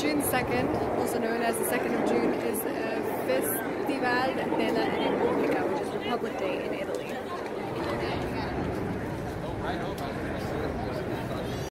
June 2nd, also known as the 2nd of June, is the Festival della Repubblica, which is Republic Day in Italy.